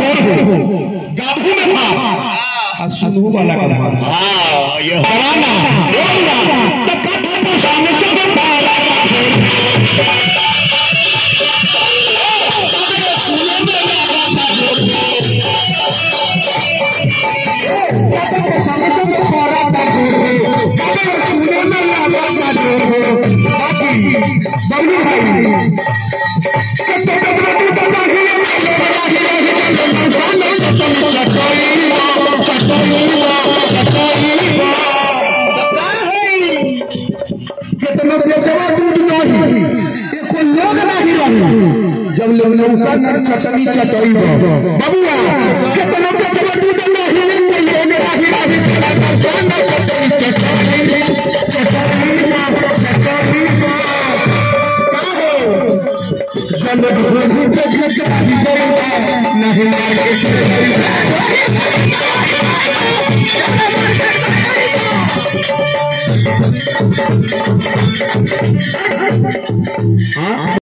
हो गाभू में था। आ सुनहु वाला का मार। कितना बेचवा दूध नहीं एको लोग नहीं रही। जब लोग नौका नर चटनी चटई बबुआ, कितना बेचवा दूध नहीं एको लोग नहीं रही तेरा नौका नर चटनी चटई चटई चटई काहे जब घोड़ी पे घट रही गई नहीं मारे